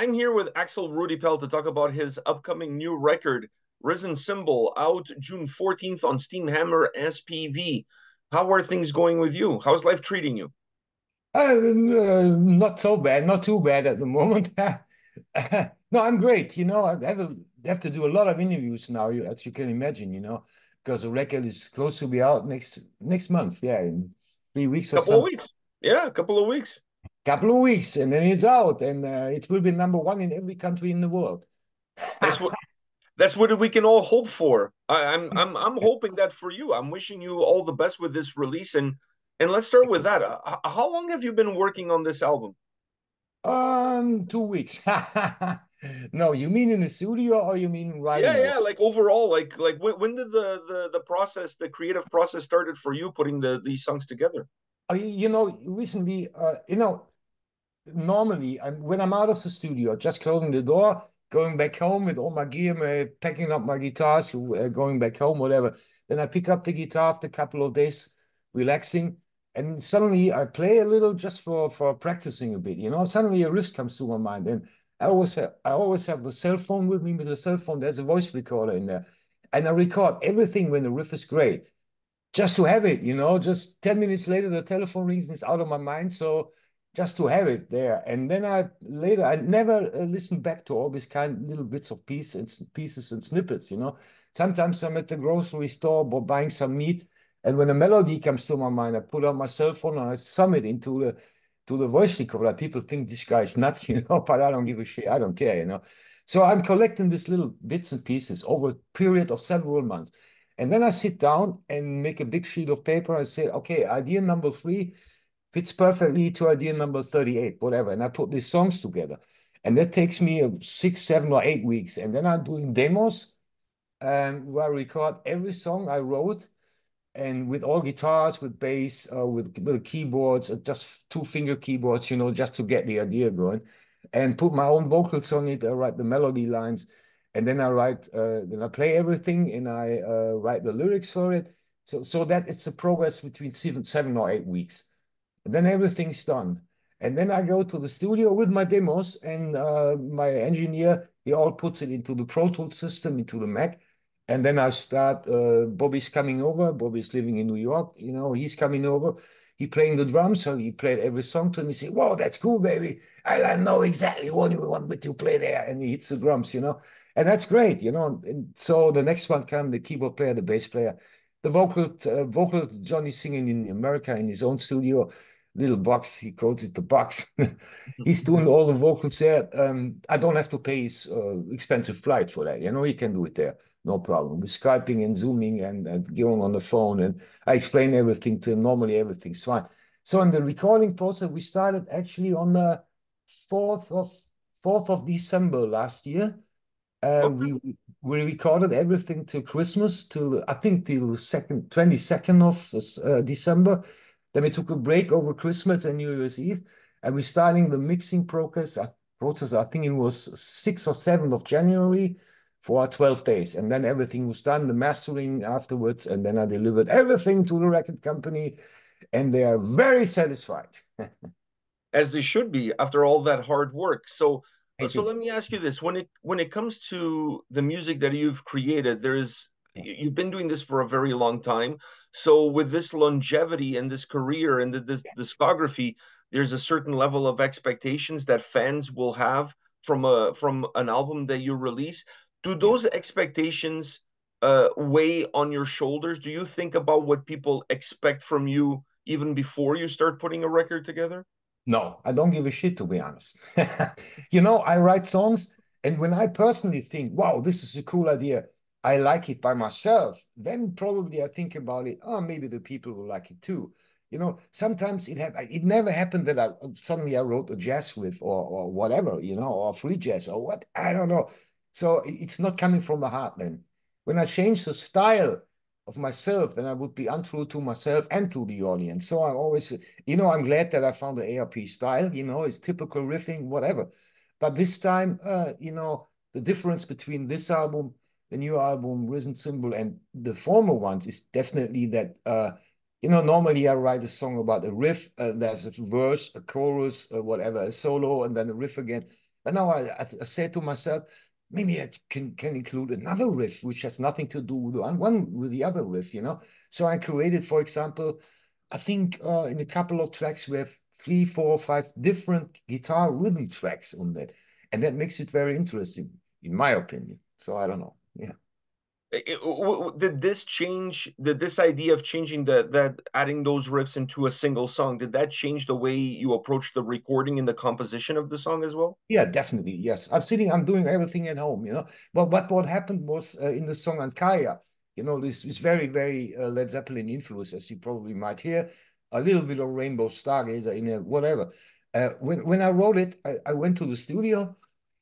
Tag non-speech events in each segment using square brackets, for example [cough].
I'm here with Axel Rudi Pell to talk about his upcoming new record, Risen Symbol, out June 14th on Steamhammer SPV. How are things going with you? How's life treating you? Uh, uh, not so bad, not too bad at the moment. [laughs] no, I'm great. You know, I have, a, have to do a lot of interviews now, as you can imagine. You know, because the record is close to be out next next month. Yeah, in three weeks. A couple of weeks. Yeah, a couple of weeks. Couple of weeks, and then it's out, and uh, it will be number one in every country in the world. That's what. That's what we can all hope for. I, I'm I'm I'm hoping that for you. I'm wishing you all the best with this release, and and let's start with that. Uh, how long have you been working on this album? Um, two weeks. [laughs] no, you mean in the studio or you mean right Yeah, yeah. Like overall, like like when, when did the the the process, the creative process, started for you putting the these songs together? You know, recently, uh, you know, normally I'm, when I'm out of the studio, just closing the door, going back home with all my gear, my, packing up my guitars, uh, going back home, whatever. Then I pick up the guitar after a couple of days, relaxing, and suddenly I play a little just for for practicing a bit. You know, suddenly a riff comes to my mind, and I always have I always have a cell phone with me. With a cell phone, there's a voice recorder in there, and I record everything when the riff is great, just to have it. You know, just ten minutes later the telephone rings and it's out of my mind. So just to have it there, and then I later I never uh, listen back to all these kind little bits of pieces, pieces and snippets. You know, sometimes I'm at the grocery store buying some meat and when a melody comes to my mind, I put on my cell phone and I sum it into the to the voice recorder. People think this guy is nuts, [laughs] you know, but I don't give a shit. I don't care, you know. So I'm collecting these little bits and pieces over a period of several months. And then I sit down and make a big sheet of paper. I say, okay, idea number three fits perfectly to idea number 38, whatever. And I put these songs together. And that takes me six, seven, or eight weeks. And then I'm doing demos and where I record every song I wrote and with all guitars, with bass, uh, with little keyboards, uh, just two finger keyboards, you know, just to get the idea going, and put my own vocals on it. I write the melody lines, and then I write, uh, then I play everything, and I uh, write the lyrics for it. So, so that it's a progress between seven, seven or eight weeks. Then everything's done, and then I go to the studio with my demos, and uh, my engineer he all puts it into the Pro Tools system, into the Mac and then I start, uh, Bobby's coming over. Bobby's living in New York. You know, he's coming over. He playing the drums, so he played every song to me. He said, "Whoa, that's cool, baby! I know exactly what you want me to play there." And he hits the drums, you know, and that's great, you know. And so the next one come the keyboard player, the bass player, the vocal, uh, vocal. Johnny singing in America in his own studio, little box. He calls it the box. [laughs] He's doing all the vocals there. Um, I don't have to pay his uh, expensive flight for that. You know, he can do it there no problem. We're Skyping and Zooming and, and going on the phone, and I explain everything to him. Normally, everything's fine. So in the recording process, we started actually on the fourth of fourth of December last year. Uh, okay. we we recorded everything till Christmas, till I think till second twenty second of uh, December. Then we took a break over Christmas and New Year's Eve, and we're starting the mixing process. Uh, process I think it was sixth or seventh of January for 12 days. And then everything was done, the mastering afterwards. And then I delivered everything to the record company. And they are very satisfied. [laughs] As they should be after all that hard work. So Thank so you. let me ask you this. When it when it comes to the music that you've created, there is you've been doing this for a very long time. So with this longevity and this career and the, this discography, there's a certain level of expectations that fans will have from a from an album that you release do those expectations uh, weigh on your shoulders? Do you think about what people expect from you even before you start putting a record together? No, I don't give a shit to be honest. [laughs] you know, I write songs, and when I personally think, "Wow, this is a cool idea," I like it by myself. Then probably I think about it. Oh, maybe the people will like it too. You know, sometimes it have it never happened that I suddenly I wrote a jazz riff or or whatever, you know, or free jazz or what I don't know. So it's not coming from the heart then. When I change the style of myself, then I would be untrue to myself and to the audience. So I'm always, you know, I'm glad that I found the ARP style, you know, it's typical riffing, whatever. But this time, uh, you know, the difference between this album, the new album, Risen Symbol, and the former ones is definitely that, uh, you know, normally I write a song about a riff, uh, there's a verse, a chorus, uh, whatever, a solo, and then a riff again. And now I, I, I said to myself, maybe I can can include another riff which has nothing to do with one, one with the other riff, you know. So I created, for example, I think uh, in a couple of tracks we have three, four, five different guitar rhythm tracks on that, and that makes it very interesting, in my opinion. So I don't know, yeah. It, did this change did this idea of changing the that adding those riffs into a single song did that change the way you approach the recording and the composition of the song as well? Yeah definitely yes. I'm sitting i'm doing everything at home you know? But what what happened was uh, in the song Ankhaya you know this is very very uh, led zeppelin influence as you probably might hear a little bit of rainbow stargazer in it whatever. Uh, when when i wrote it I, I went to the studio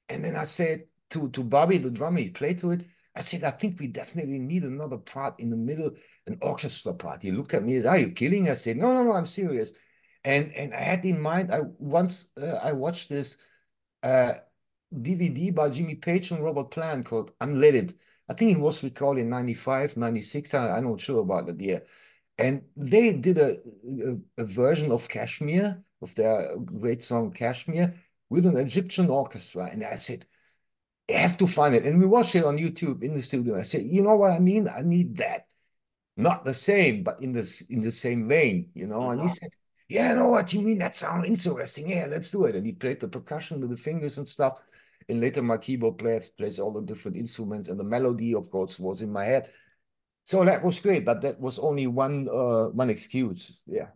and then i said to to bobby the drummer he played to it I said, I think we definitely need another part in the middle, an orchestra part. He looked at me Are you kidding? I said, No, no, no, I'm serious. And and I had in mind, I once uh, I watched this uh, DVD by Jimmy Page and Robert Plant called Unledded. I think it was recorded in 95, 96. I, I'm not sure about the year. And they did a, a, a version of Kashmir, of their great song Kashmir, with an Egyptian orchestra. And I said, have to find it. And we watched it on YouTube in the studio. I said, you know what I mean? I need that. Not the same, but in the in the same vein, you know. And he said, Yeah, I know what you mean. That sounds interesting. Yeah, let's do it. And he played the percussion with the fingers and stuff. And later my keyboard player plays all the different instruments, and the melody, of course, was in my head. So that was great, but that was only one uh one excuse. Yeah.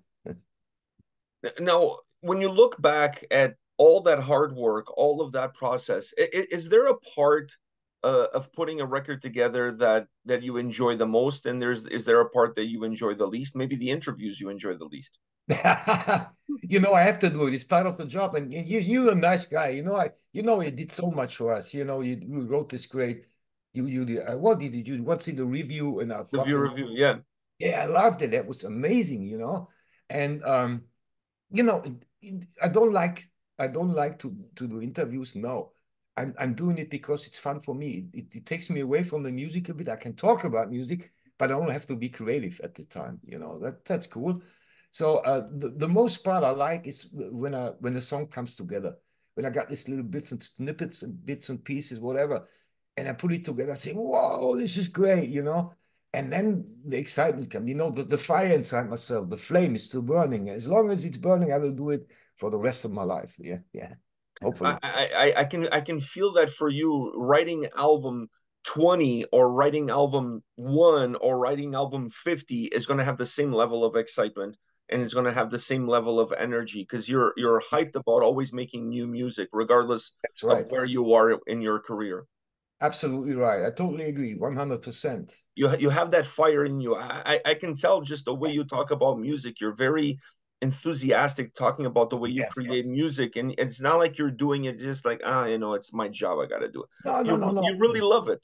Now, when you look back at all that hard work, all of that process. Is, is there a part uh, of putting a record together that that you enjoy the most, and there's is there a part that you enjoy the least? Maybe the interviews you enjoy the least. [laughs] you know, I have to do it. It's part of the job, and you you're a nice guy. You know, I you know you did so much for us. You know, you, you wrote this great. You you uh, what did you? What's in the review and the view review? Yeah, yeah, I loved it. That was amazing. You know, and um, you know, I don't like I don't like to, to do interviews. No, I'm, I'm doing it because it's fun for me. It, it takes me away from the music a bit. I can talk about music, but I don't have to be creative at the time. You know, that that's cool. So uh, the, the most part I like is when I when the song comes together. When I got these little bits and snippets and bits and pieces, whatever, and I put it together, I say, "Whoa, this is great," you know. And then the excitement comes. You know, the, the fire inside myself, the flame is still burning. As long as it's burning, I will do it for the rest of my life. Yeah, yeah. Hopefully. I, I, I can I can feel that for you writing album 20 or writing album one or writing album 50 is going to have the same level of excitement and it's going to have the same level of energy because you're you're hyped about always making new music regardless right. of where you are in your career absolutely right. I totally agree 100% you you have that fire in you. I i can tell just the way you talk about music you're very enthusiastic talking about the way you yes, create yes. music and it's not like you're doing it just like ah you know it's my job i gotta do it. No no you, no, no. you really love it.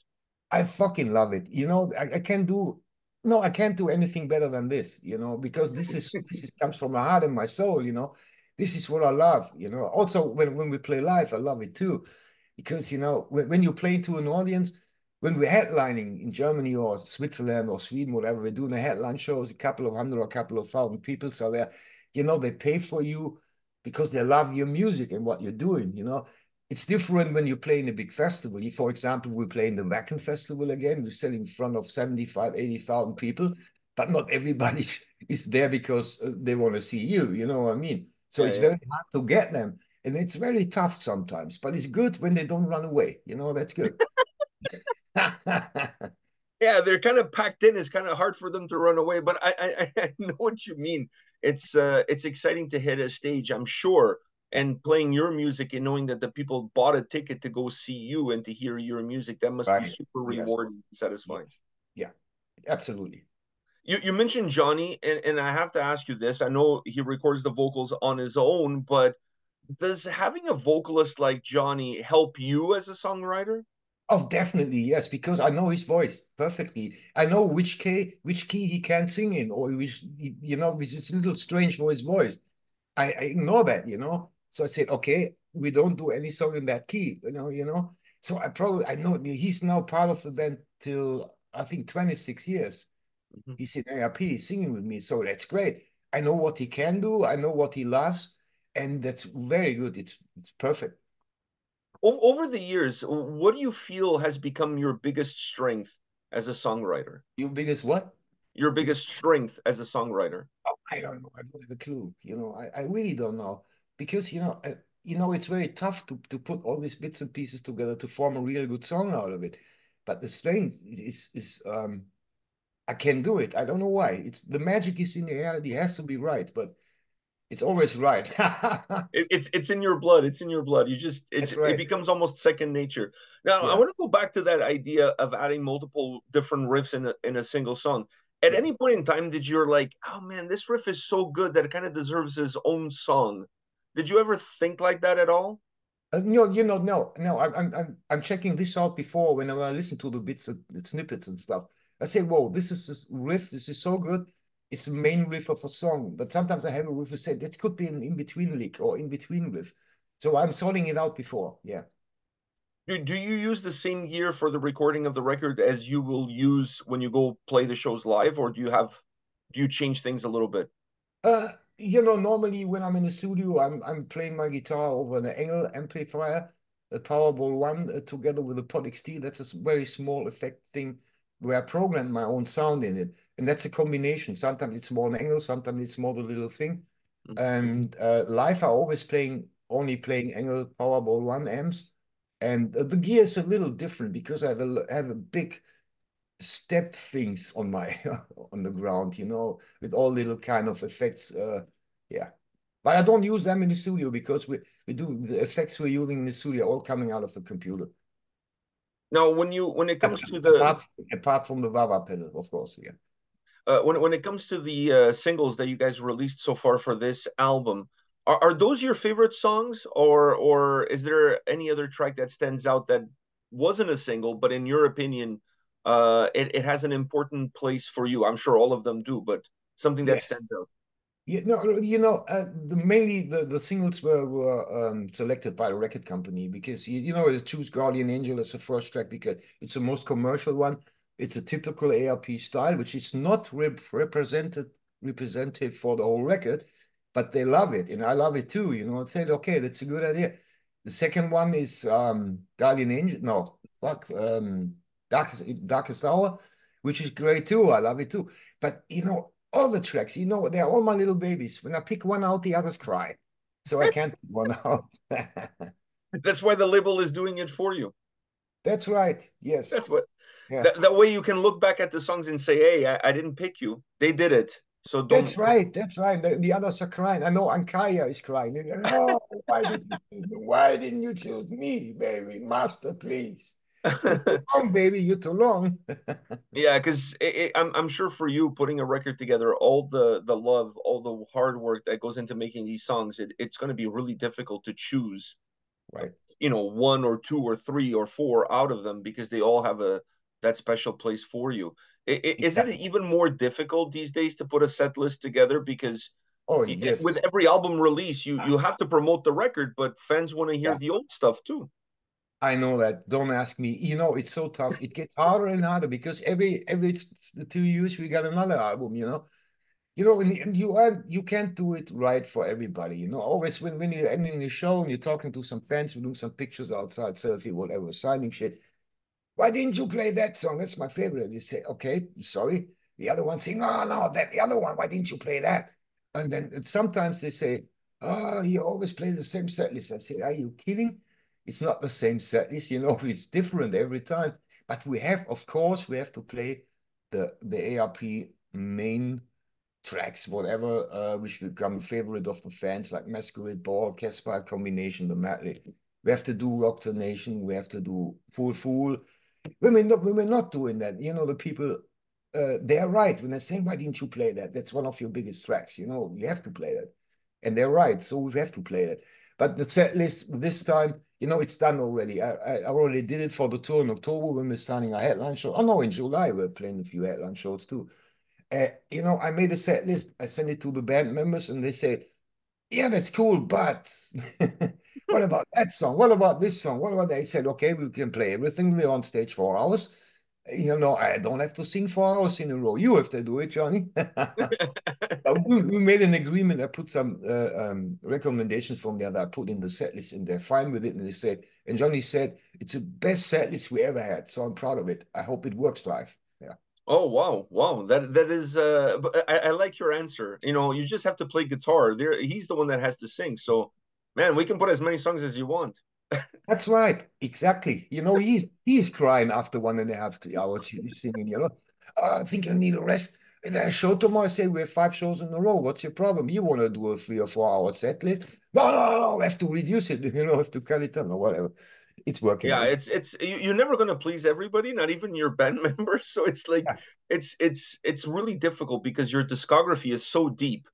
I fucking love it. You know I, I can't do no i can't do anything better than this you know because this is this is, comes from my heart and my soul you know. This is what i love you know. Also when, when we play live i love it too because you know when, when you play to an audience when we're headlining in Germany or Switzerland or Sweden, whatever, we're doing a headline shows, a couple of hundred or a couple of thousand people. So there, you know, they pay for you because they love your music and what you're doing, you know. It's different when you play in a big festival. For example, we play in the Wacken Festival again. We're selling in front of 75, 80,000 people, but not everybody [laughs] is there because uh, they want to see you, you know what I mean? So yeah, it's yeah. very hard to get them. And it's very tough sometimes, but it's good when they don't run away. You know, that's good. [laughs] [laughs] yeah, they're kind of packed in. It's kind of hard for them to run away, but I, I, [laughs] I know what you mean. It's uh, it's exciting to hit a stage, I'm sure, and playing your music and knowing that the people bought a ticket to go see you and to hear your music. That must right. be super rewarding, yes. satisfying. Yeah, absolutely. You, you mentioned Johnny, and, and I have to ask you this. I know he records the vocals on his own, but does having a vocalist like Johnny help you as a songwriter? Oh, definitely yes, because I know his voice perfectly. I know which key which key he can sing in, or which you know, which is a little strange for his voice. I, I ignore that, you know. So I said, okay, we don't do any song in that key, you know, you know. So I probably I know he's now part of the band till I think 26 years. Mm-hmm. He's in ARP singing with me, so that's great. I know what he can do, I know what he loves, and that's very good. It's it's perfect. over the years, what do you feel has become your biggest strength as a songwriter? Your biggest what? Your biggest strength as a songwriter? Oh, I don't know. I don't have a clue. You know, I, I really don't know because you know, I, you know, it's very tough to to put all these bits and pieces together to form a really good song out of it. But the strength is is um, I can do it. I don't know why. It's the magic is in the air. It has to be right, but it's always right. [laughs] it, it's it's in your blood. It's in your blood. You just it, right. it becomes almost second nature. Now yeah. I want to go back to that idea of adding multiple different riffs in a in a single song. At any point in time, did you're like, oh man, this riff is so good that it kind of deserves his own song? Did you ever think like that at all? Uh, no, you know, no, no. I'm I'm I'm checking this out before when I listen to the bits, and snippets and stuff. I say, whoa, this is this riff. This is so good it's the main riff of a song. But sometimes I have a riff say that could be an in-between lick or in-between riff. So I'm sorting it out before. Yeah. Do, do you use the same gear for the recording of the record as you will use when you go play the shows live, or do you have do you change things a little bit? Uh, you know, normally when I'm in the studio, I'm I'm playing my guitar over an ENGL amplifier, a Powerball One, uh, together with a Pod XT. That's a very small effect thing where I program my own sound in it and that's a combination. Sometimes it's more an ENGL, sometimes it's more the little thing. Mm -hmm. And uh, live, I always playing only playing ENGL Powerball One amps, and uh, the gear is a little different because I have a have a big step things on my [laughs] on the ground, you know, with all little kind of effects. Uh, yeah, but I don't use them in the studio because we we do the effects we're using in the studio all coming out of the computer. Now, when you when it comes to the apart, apart from the Wah-wah pedal, of course, yeah uh, when when it comes to the uh, singles that you guys released so far for this album, are, are those your favorite songs, or or is there any other track that stands out that wasn't a single, but in your opinion, uh, it, it has an important place for you? I'm sure all of them do, but something that yes. stands out. Yeah, no, you know, uh, the, mainly the, the singles were, were um, selected by the record company because you, you know, they choose Guardian Angel as the first track because it's the most commercial one. It's a typical ARP style, which is not rep represented representative for the whole record, but they love it, and I love it too. You know, I said, okay, that's a good idea. The second one is um, Guardian Angel. No, fuck, um, Darkest Darkest Hour, which is great too. I love it too. But you know, all the tracks, you know, they're all my little babies. When I pick one out, the others cry. So I can't pick one [laughs] out. That's why the label is doing it for you. That's right. Yes. That's what yeah. That, that way you can look back at the songs and say, hey, I, I didn't pick you. They did it. So don't... That's right. That's right. The, the others are crying. I know Ankhaya is crying. Oh, why, did you, why didn't you choose me, baby? Master, please. [laughs] Long, baby. You're too long. [laughs] yeah, because I'm I'm sure for you putting a record together, all the the love, all the hard work that goes into making these songs, it, it's going to be really difficult to choose, right? You know, one or two or three or four out of them because they all have a that special place for you. Is it even more difficult these days to put a set list together? Because oh yes. with every album release you you ah. have to promote the record but fans want to hear yeah. the old stuff too. I know that. Don't ask me. You know it's so tough. It gets harder and harder because every every two years we got another album you know? You know and you are you can't do it right for everybody you know? Always when when you're ending the show and you're talking to some fans we do some pictures outside selfie whatever signing shit why didn't you play that song? That's my favorite. You say, okay, sorry. The other one saying, oh, no, that the other one. Why didn't you play that? And then sometimes they say, oh, you always play the same set list. I say, are you kidding? It's not the same set list. You know, [laughs] it's different every time. But we have, of course, we have to play the the ARP main tracks, whatever, uh, which become favorite of the fans, like Masquerade Ball, Casbah combination, the medley. We have to do Rock the Nation. We have to do Fool Fool we're not, we're not doing that, you know, the people, uh, they're right when they're saying, why didn't you play that? That's one of your biggest tracks, you know, you have to play that. And they're right, so we have to play that. But the set list this time, you know, it's done already. I, I already did it for the tour in October when we're starting our headline show. Oh no, in July we're playing a few headline shows too. Uh, you know, I made a set list. I sent it to the band members, and they say, "Yeah, that's cool, but [laughs] what about that song? What about this song? What about that? He said, okay, we can play everything. We're on stage four hours. you know, I don't have to sing four hours in a row. You have to do it, Johnny. [laughs] we, we, made an agreement. I put some uh, um, recommendations from there that I put in the set list, and they're fine with it. And they said, and Johnny said, it's the best set list we ever had. So I'm proud of it. I hope it works live. Yeah. Oh wow, wow! That that is. Uh, I, I like your answer. You know, you just have to play guitar. There, he's the one that has to sing. So, man, we can put as many songs as you want. That's right. Exactly. You know, he's he's crying after one and a half three hours he's singing, you know. Uh, I think I need a rest. And I showed tomorrow, I say, we have five shows in a row. What's your problem? You want to do a three or four hour set list? No, no, no, we have to reduce it, [laughs] you know, have to cut it down or whatever. It's working. Yeah, it's it's you, are never gonna please everybody, not even your band [laughs] members. So it's like yeah. it's it's it's really difficult because your discography is so deep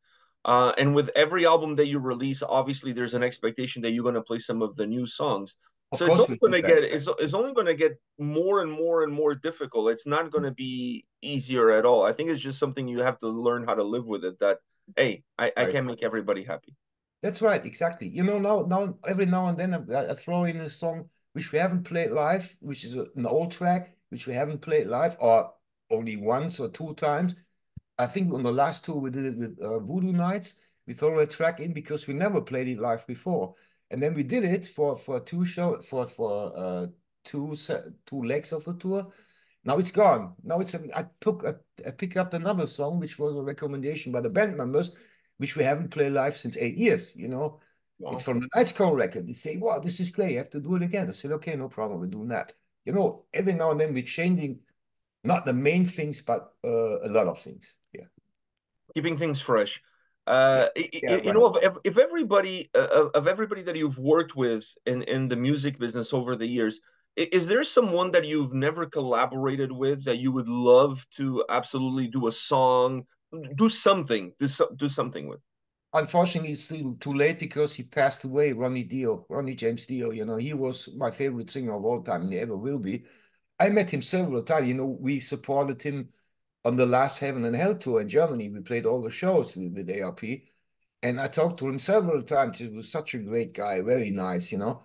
uh, and with every album that you release, obviously there's an expectation that you're going to play some of the new songs. Of so it's only going to get it's, it's only going to get more and more and more difficult. It's not going to be easier at all. I think it's just something you have to learn how to live with it. That hey, I, I can't make everybody happy. That's right, exactly. You know, now now every now and then I, I throw in a song which we haven't played live, which is an old track which we haven't played live, or only once or two times I think on the last tour we did it with uh, Voodoo Nights. We threw a track in because we never played it live before, and then we did it for for two show for for uh, two two legs of the tour. Now it's gone. Now it's a, I took a, I picked up another song which was a recommendation by the band members, which we haven't played live since eight years. You know, wow. it's from the Knights Call record. They say, "Wow, this is great. You have to do it again." I said, "Okay, no problem. We're doing that." You know, every now and then we're changing, not the main things, but uh, a lot of things keeping things fresh. Uh, yeah, you know, if, if everybody uh, of everybody that you've worked with in in the music business over the years, is there someone that you've never collaborated with that you would love to absolutely do a song, do something, do so, do something with? Unfortunately, it's still too late because he passed away. Ronnie Dio, Ronnie James Dio. You know, he was my favorite singer of all time, and he ever will be. I met him several times. You know, we supported him on the last Heaven and Hell tour in Germany, we played all the shows with, with ARP. And I talked to him several times. He was such a great guy, very nice, you know.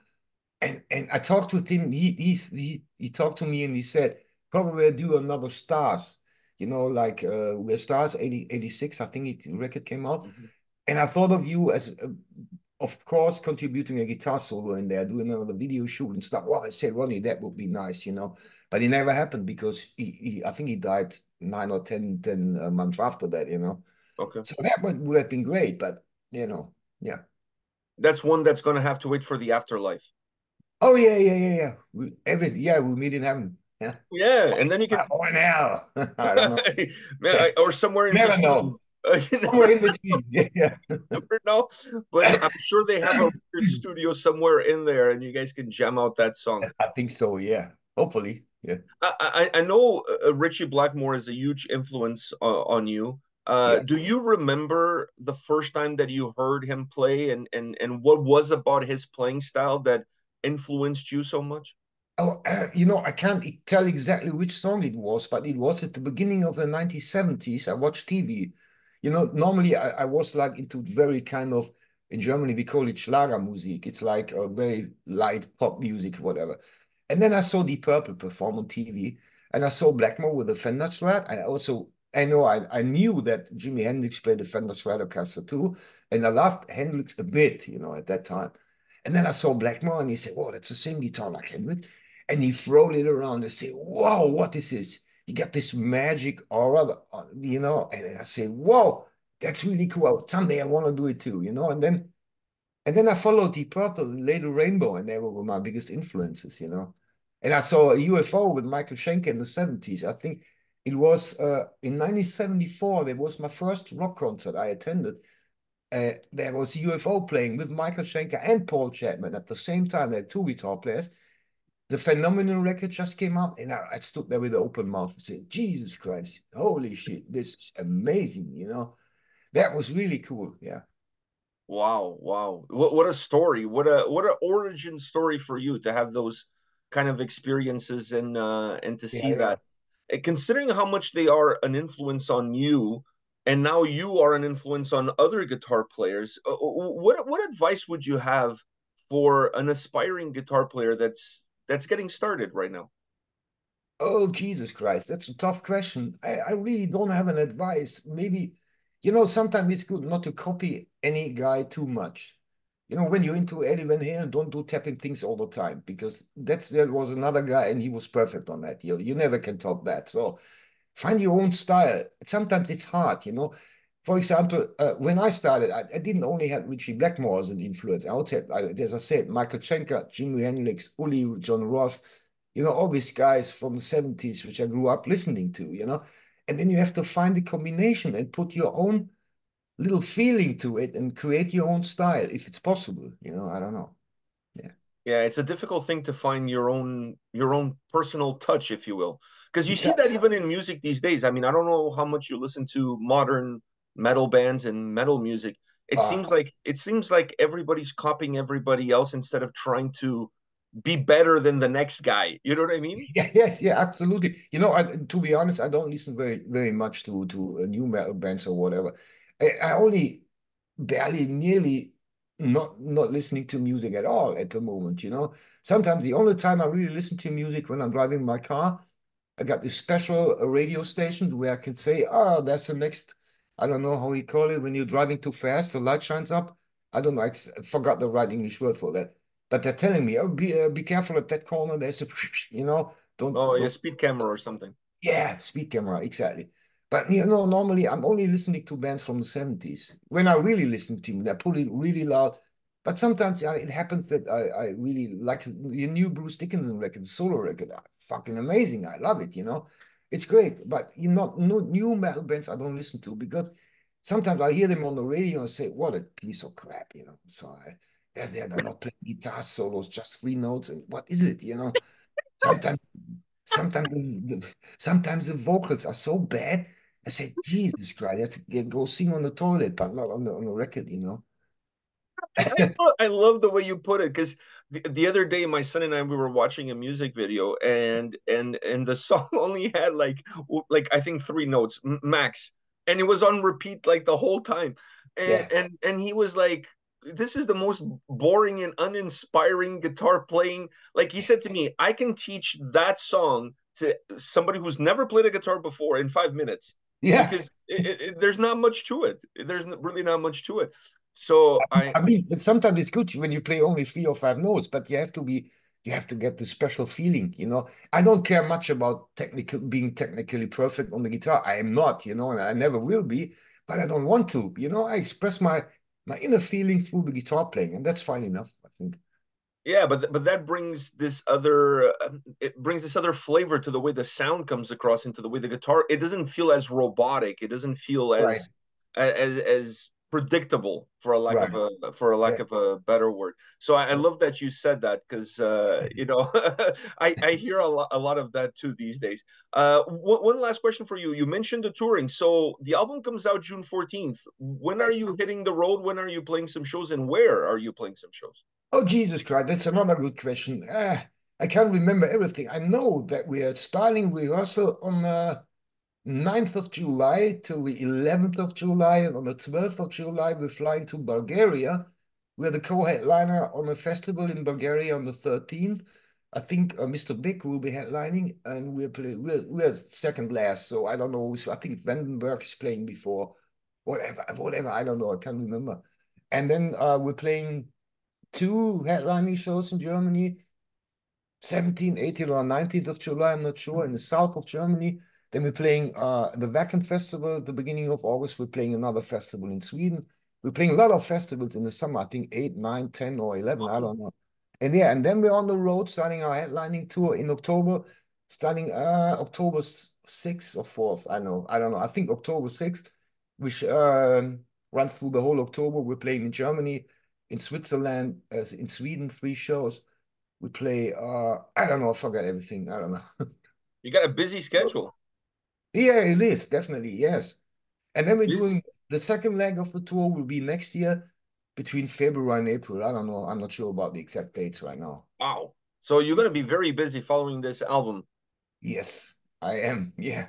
And and I talked with him. He he he, he talked to me and he said, probably I'll do another Stars, you know, like uh, we're Stars 80, 86, I think it, the record came out. Mm -hmm. And I thought of you as, uh, of course, contributing a guitar solo in there, doing another video shoot and stuff. Well, I said, Ronnie, that would be nice, you know. But it never happened because he, he I think he died nine or 10, 10 uh, months after that, you know. Okay. So that would, would have been great, but you know, yeah. That's one that's going to have to wait for the afterlife. Oh yeah, yeah, yeah, yeah. We, every yeah, we meet in heaven. Yeah. Yeah, and then you can. Or now, [laughs] don't know. [laughs] Man, or somewhere in Never between. [laughs] know. somewhere in between. Yeah. Never know, but I'm sure they have a record studio somewhere in there, and you guys can jam out that song. I think so. Yeah, hopefully. Yeah. I, I know uh, Ritchie Blackmore is a huge influence uh, on you. Uh, yeah. Do you remember the first time that you heard him play, and and and what was about his playing style that influenced you so much? Oh, uh, you know, I can't tell exactly which song it was, but it was at the beginning of the 1970s. I watched TV. You know, normally I, I was like into very kind of in Germany we call it Schlager Schlagermusik. It's like a very light pop music, whatever. And then I saw Deep Purple perform on TV, and I saw Blackmore with a Fender Strat. I also, I know, I, I knew that Jimi Hendrix played the Fender Stratocaster too, and I loved Hendrix a bit, you know, at that time. And then I saw Blackmore, and he said, "Oh, that's the same guitar like Hendrix," and he throwed it around and said, "Wow, what is this? You got this magic aura, uh, you know?" And I said, "Whoa, that's really cool. Someday I want to do it too, you know." And then, and then I followed Deep Purple, later Rainbow, and they were my biggest influences, you know. And I saw a UFO with Michael Schenker in the 70s. I think it was uh, in 1974. That was my first rock concert I attended. Uh, there was UFO playing with Michael Schenker and Paul Chapman at the same time. They had two guitar players. The phenomenal record just came out, and I, I stood there with an open mouth and said, Jesus Christ, holy shit, this is amazing, you know? That was really cool, yeah. Wow, wow. What what a story. What a what an origin story for you to have those kind of experiences and uh, and to see yeah, that. Considering how much they are an influence on you, and now you are an influence on other guitar players, uh, what what advice would you have for an aspiring guitar player that's that's getting started right now? Oh, Jesus Christ, that's a tough question. I, I really don't have an advice. Maybe, you know, sometimes it's good not to copy any guy too much. You know, when you're into Eddie Van Halen, don't do tapping things all the time because that's there was another guy and he was perfect on that. You you never can top that. So find your own style. Sometimes it's hard, you know. For example, uh, when I started, I, I, didn't only have Ritchie Blackmore as an influence. I also had, I, as I said, Michael Schenker, Jimi Hendrix, Uli, Jon Roth, you know, all these guys from the 70s, which I grew up listening to, you know. And then you have to find the combination and put your own little feeling to it and create your own style if it's possible, you know. I don't know. Yeah. Yeah, it's a difficult thing to find your own your own personal touch, if you will. Because you see that even in music these days. I mean, I don't know how much you listen to modern metal bands and metal music. It uh, seems like it seems like everybody's copying everybody else instead of trying to be better than the next guy. You know what I mean? Yeah, yes, yeah, absolutely. You know, I, to be honest, I don't listen very, very much to to new metal bands or whatever. I, I only barely, nearly not not listening to music at all at the moment. You know, sometimes the only time I really listen to music when I'm driving my car. I got this special radio station where I can say, "Oh, that's the next." I don't know how you call it when you're driving too fast. The light shines up. I don't know. I forgot the right English word for that but they're telling me, oh, be uh, be careful at that corner. There's a, [laughs] you know, don't. Oh, don't, yeah, speed camera or something. Yeah, speed camera, exactly. But you know, normally I'm only listening to bands from the 70s. When I really listen to them, they pull it really loud. But sometimes it happens that I, I really like the new Bruce Dickinson record, the solo record. Ah, fucking amazing. I love it, you know. It's great. But you know, no new metal bands I don't listen to because sometimes I hear them on the radio and say, what a piece of crap, you know. So I as they're not playing guitar solos, just three notes. And what is it? You know, [laughs] sometimes, sometimes, the, sometimes the vocals are so bad. I said, Jesus Christ, I have to go sing on the toilet, but not on the on the record. You know. I, love, [laughs] I love the way you put it because the, the other day my son and I we were watching a music video and and and the [laughs] song only had like like I think three notes max and it was on repeat like the whole time and yeah. and and he was like this is the most boring and uninspiring guitar playing. Like he said to me, I can teach that song to somebody who's never played a guitar before in five minutes. Yeah, because it, it, there's not much to it. There's really not much to it. So I, I mean, sometimes it's good when you play only three or five notes, but you have to be, you have to get the special feeling. You know, I don't care much about technical being technically perfect on the guitar. I am not, you know, and I never will be. But I don't want to. You know, I express my my inner feeling through the guitar playing, and that's fine enough. Yeah, but but that brings this other uh, it brings this other flavor to the way the sound comes across into the way the guitar. It doesn't feel as robotic. It doesn't feel as right. as as predictable for a lack right. of a for a lack yeah. of a better word so i, I love that you said that because uh you know [laughs] i i hear a lot a lot of that too these days uh one, one last question for you you mentioned the touring so the album comes out june 14th when are you hitting the road when are you playing some shows and where are you playing some shows oh jesus christ that's another good question uh, i can't remember everything i know that we are starting rehearsal on the 9th of July till the 11th of July. And on the 12th of July, we're flying to Bulgaria. We're the co-headliner on a festival in Bulgaria on the 13th. I think uh, Mr. Big will be headlining, and we're play, we're, we're second last. So I don't know. So I think Vandenberg is playing before, whatever, whatever. I don't know. I can't remember. And then uh, we're playing two headlining shows in Germany, 17th, 18th, or 19th of July. I'm not sure in the south of Germany. Then we're playing uh, the Wacken Festival at the beginning of August. We're playing another festival in Sweden. We're playing a lot of festivals in the summer. I think 8, 9, 10, or 11. I don't know. And yeah, and then we're on the road starting our headlining tour in October, starting uh, October 6th or 4th. I know. I don't know. I think October 6th, which um, runs through the whole October. We're playing in Germany, in Switzerland, uh, in Sweden, three shows. We play, uh, I don't know, I forgot everything. I don't know. [laughs] you got a busy schedule. Yeah, it is definitely yes. And then we're this doing the second leg of the tour will be next year between February and April. I don't know. I'm not sure about the exact dates right now. Wow. So you're going to be very busy following this album. Yes, I am. Yeah.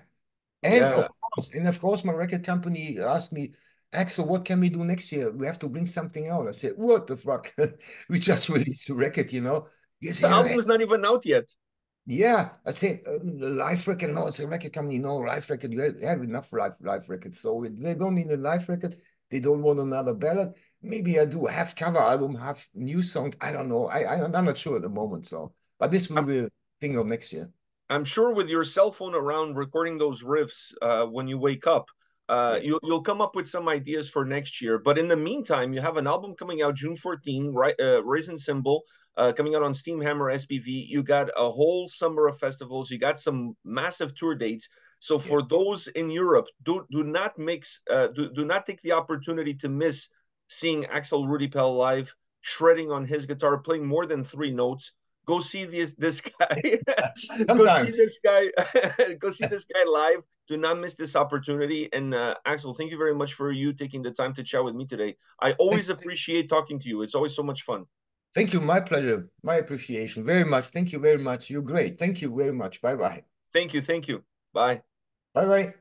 And yeah. of course, and of course, my record company asked me, Axel, what can we do next year? We have to bring something out. I said, what the fuck? [laughs] we just [laughs] released a record, you know. Yes, the album is not even out yet. Yeah, I say uh, live record. No, it's a record company. No live record. You have enough live live records, so they don't need a live record. They don't want another ballad. Maybe I do half cover album, half new song. I don't know. I, I am not sure at the moment. So, but this will be a thing of next year. I'm sure with your cell phone around recording those riffs uh, when you wake up, uh, you, you'll come up with some ideas for next year. But in the meantime, you have an album coming out June 14, right? Uh, Risen Symbol uh, coming out on Steamhammer SPV. You got a whole summer of festivals. You got some massive tour dates. So for yeah. those in Europe, do do not mix, uh, do do not take the opportunity to miss seeing Axel Rudi Pell live, shredding on his guitar, playing more than three notes. Go see this this guy. [laughs] go see this guy. [laughs] go see this guy live. Do not miss this opportunity. And uh, Axel, thank you very much for you taking the time to chat with me today. I always appreciate talking to you. It's always so much fun. Thank you. My pleasure. My appreciation. Very much. Thank you very much. You're great. Thank you very much. Bye bye. Thank you. Thank you. Bye. Bye bye.